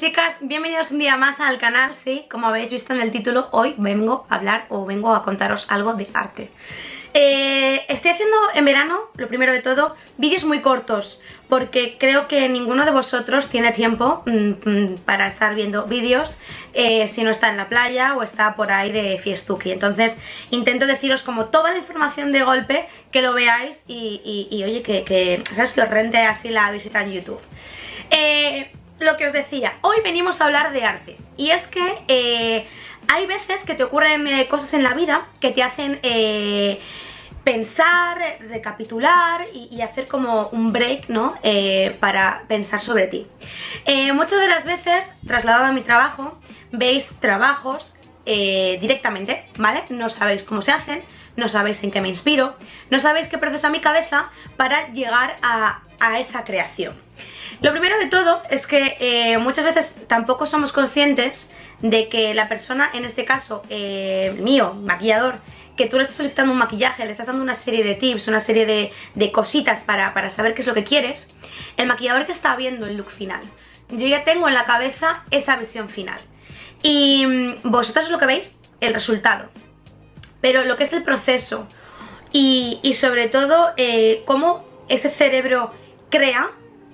chicas, bienvenidos un día más al canal, sí, como habéis visto en el título, hoy vengo a hablar o vengo a contaros algo de arte. Eh, estoy haciendo en verano, lo primero de todo, vídeos muy cortos, porque creo que ninguno de vosotros tiene tiempo mm, mm, para estar viendo vídeos eh, si no está en la playa o está por ahí de fiestuki. Entonces intento deciros como toda la información de golpe, que lo veáis y, oye, que, que, ¿sabes? que os rente así la visita en YouTube. Eh, lo que os decía, hoy venimos a hablar de arte. Y es que eh, hay veces que te ocurren eh, cosas en la vida que te hacen eh, pensar, recapitular y, hacer como un break, ¿no? para pensar sobre ti. muchas de las veces, trasladado a mi trabajo, veis trabajos directamente, ¿vale? No sabéis cómo se hacen, no sabéis en qué me inspiro, no sabéis qué procesa mi cabeza para llegar a, a esa creación. Lo primero de todo es que eh, muchas veces tampoco somos conscientes de que la persona, en este caso eh, mío, maquillador, que tú le estás solicitando un maquillaje, le estás dando una serie de tips, una serie de, cositas para, saber qué es lo que quieres, el maquillador que está viendo el look final. Yo ya tengo en la cabeza esa visión final. Y mm, vosotros lo que veis, el resultado. Pero lo que es el proceso y, sobre todo eh, cómo ese cerebro crea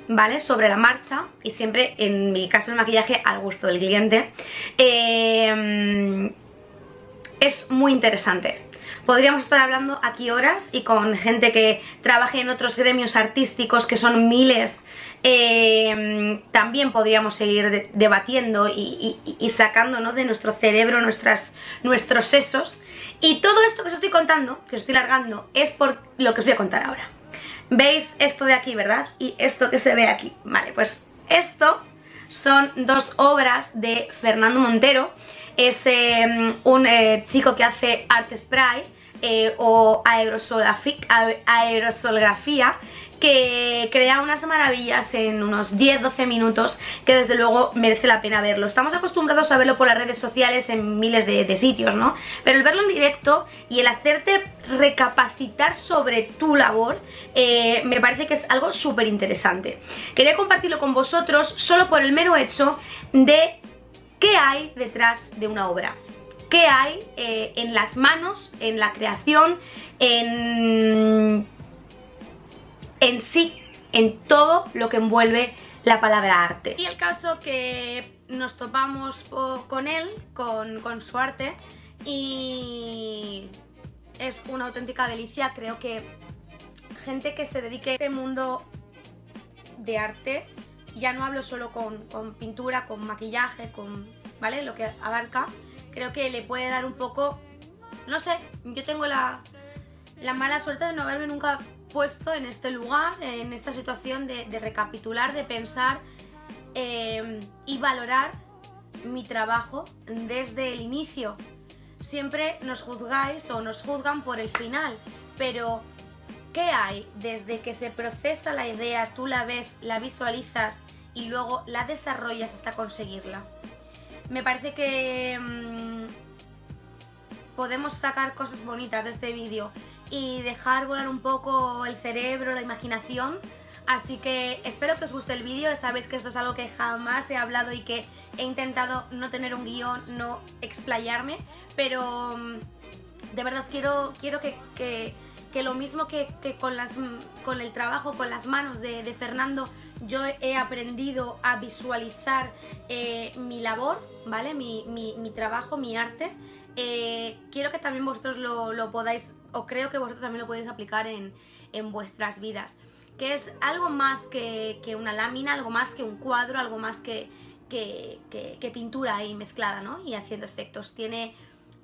¿vale? Sobre la marcha y siempre, en mi caso, el maquillaje al gusto del cliente. Eh, es muy interesante. Podríamos estar hablando aquí horas y con gente que trabaje en otros gremios artísticos que son miles, eh, también podríamos seguir debatiendo y, sacando de nuestro cerebro nuestras, nuestros sesos. Y todo esto que os estoy contando, que os estoy largando, es por lo que os voy a contar ahora. ¿Veis esto de aquí, verdad? Y esto que se ve aquí. Vale, pues esto son dos obras de Fernando Montero. Es em, un eh, chico que hace art spray eh, o aerosolgrafía que crea unas maravillas en unos 10-12 minutos que desde luego merece la pena verlo. Estamos acostumbrados a verlo por las redes sociales en miles de, sitios, ¿no? Pero el verlo en directo y el hacerte recapacitar sobre tu labor eh, me parece que es algo súper interesante. Quería compartirlo con vosotros solo por el mero hecho de qué hay detrás de una obra qué hay eh, en las manos, en la creación, en en sí, en todo lo que envuelve la palabra arte. Y el caso que nos topamos con él, con, su arte, y es una auténtica delicia. Creo que gente que se dedique a este mundo de arte, ya no hablo solo con, con, pintura, con maquillaje, con, ¿vale? Lo que abarca, creo que le puede dar un poco, no sé, yo tengo la, la mala suerte de no haberme nunca puesto en este lugar, en esta situación de, recapitular, de pensar eh, y valorar mi trabajo desde el inicio. Siempre nos juzgáis o nos juzgan por el final, pero ¿qué hay desde que se procesa la idea, tú la ves, la visualizas y luego la desarrollas hasta conseguirla? Me parece que mm, podemos sacar cosas bonitas de este vídeo y dejar volar un poco el cerebro, la imaginación. Así que espero que os guste el vídeo, sabéis que esto es algo que jamás he hablado y que he intentado no tener un guion, no explayarme, pero mm, de verdad quiero, quiero que, que, lo mismo que, con, las, con el trabajo, con las manos de, Fernando, yo he aprendido a visualizar eh, mi labor, ¿vale? Mi, mi, trabajo, mi arte. Eh, quiero que también vosotros lo, podáis o creo que vosotros también lo podéis aplicar en, vuestras vidas. Que es algo más que, una lámina, algo más que un cuadro, algo más que, que, pintura ahí mezclada, ¿no? Y haciendo efectos. Tiene,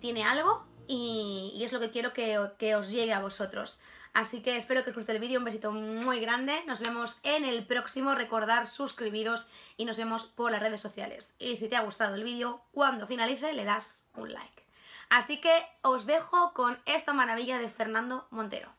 tiene algo y, es lo que quiero que, os llegue a vosotros. Así que espero que os guste el vídeo, un besito muy grande, nos vemos en el próximo, recordar suscribiros y nos vemos por las redes sociales. Y si te ha gustado el vídeo, cuando finalice le das un like. Así que os dejo con esta maravilla de Fernando Montero.